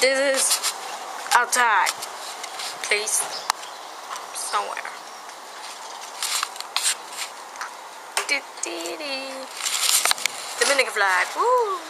This is outside. Please. Somewhere. Dominican flag. Woo.